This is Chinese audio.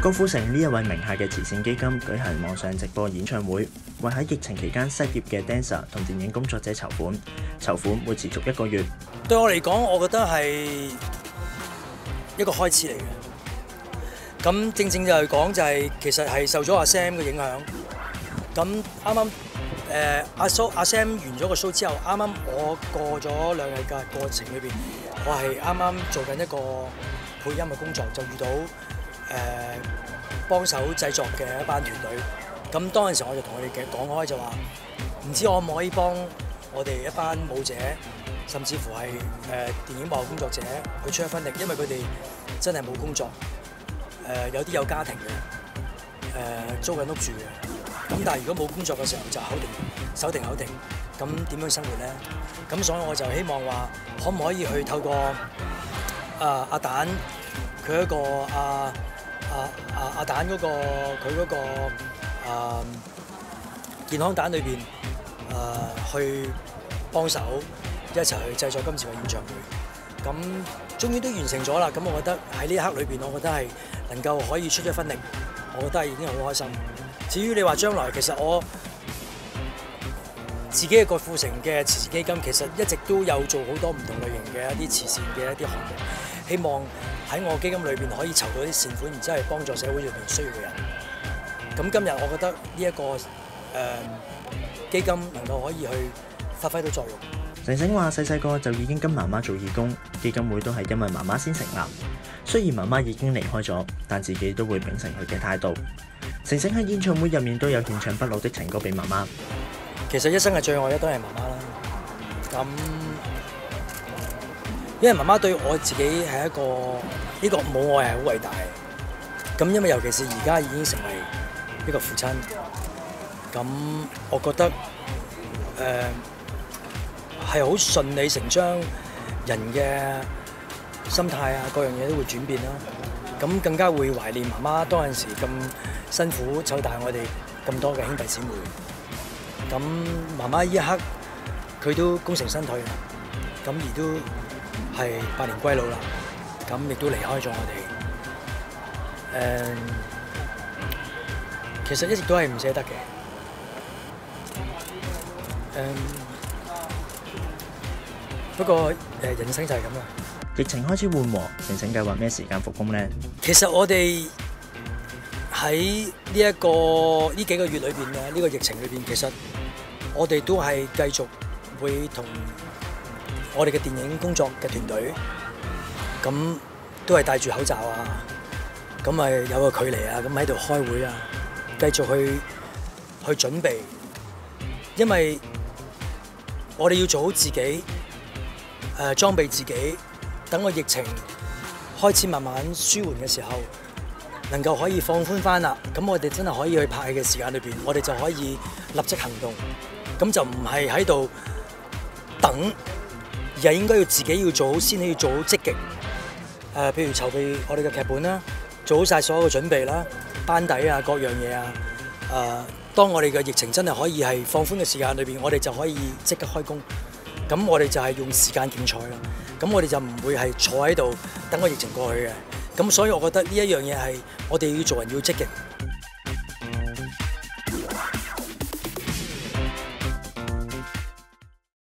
郭富城呢一位名下嘅慈善基金举行网上直播演唱会，为喺疫情期间失业嘅 dancer 同电影工作者筹款，筹款会持续一个月。对我嚟讲，我觉得系一个开始嚟嘅。咁正正就系讲就系其实系受咗阿 Sam 嘅影响。咁啱啱诶阿苏阿 Sam 完咗个 show 之后，啱啱我过咗两日嘅过程里边，我系啱啱做紧一个配音嘅工作，就遇到、幫手製作嘅一班團隊。咁當陣時我就同佢哋嘅講開就話，唔知我可唔可以幫我哋一班舞者，甚至乎係誒、呃、電影幕後工作者去出一分力，因為佢哋真係冇工作，誒、有啲有家庭嘅，誒、租緊屋住嘅。咁但係如果冇工作嘅時候就口停手停口停，咁點樣生活咧？咁所以我就希望話，可唔可以去透過啊阿蛋佢一個啊啊啊阿蛋嗰個佢嗰個啊健康蛋裏邊啊去幫手一齊去製作今次嘅演唱會。咁終於都完成咗啦！咁我覺得喺呢一刻裏邊，我覺得係能夠可以出一分力，我覺得係已經好開心。至於你話將來，其實我自己嘅郭富城嘅慈善基金，其實一直都有做好多唔同類型嘅一啲慈善嘅一啲項目，希望喺我基金裏邊可以籌到啲善款，然之後係幫助社會裏邊需要嘅人。咁今日我覺得呢、一個誒、基金能夠可以去發揮到作用。成成話細細個就已經跟媽媽做義工，基金會都係因為媽媽先成立。雖然媽媽已經離開咗，但自己都會秉承佢嘅態度。成成喺演唱會入面都有獻唱不老的情歌俾媽媽。其實一生嘅最愛嘅都係媽媽啦。咁因為媽媽對我自己係一個呢、這個母愛係好偉大。咁因為尤其是而家已經成為一個父親，咁我覺得誒係好順理成章，人嘅心態啊，各樣嘢都會轉變啦。咁更加會懷念媽媽當陣時咁辛苦湊大我哋咁多嘅兄弟姊妹。咁媽媽呢一刻佢都功成身退啦，咁而都係百年歸老啦，咁亦都離開咗我哋。誒，其實一直都係唔捨得嘅。誒，不過誒人生就係咁啦。疫情開始緩和，成成計劃咩時間復工呢？其實我哋喺呢一個呢幾個月裏邊咧，呢個疫情裏邊，其實我哋都係繼續會同我哋嘅電影工作嘅團隊，咁都係戴住口罩啊，咁咪有個距離啊，咁喺度開會啊，繼續去去準備，因為我哋要做好自己，誒裝備自己。等個疫情開始慢慢舒緩嘅時候，能夠可以放寬翻啦，咁我哋真係可以去拍戲嘅時間裏邊，我哋就可以立即行動，咁就唔係喺度等，而係應該要自己要做好先，要做好積極。誒、譬如籌備我哋嘅劇本啦，做好晒所有嘅準備啦，班底啊，各樣嘢啊，誒、呃，當我哋嘅疫情真係可以係放寬嘅時間裏邊，我哋就可以即刻開工。咁我哋就係用時間競賽啦，咁我哋就唔會係坐喺度等個疫情過去嘅，咁所以我覺得呢一樣嘢係我哋要做人要積極。